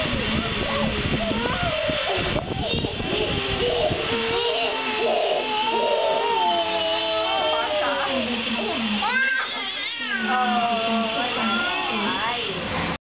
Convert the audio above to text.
Oh, my God.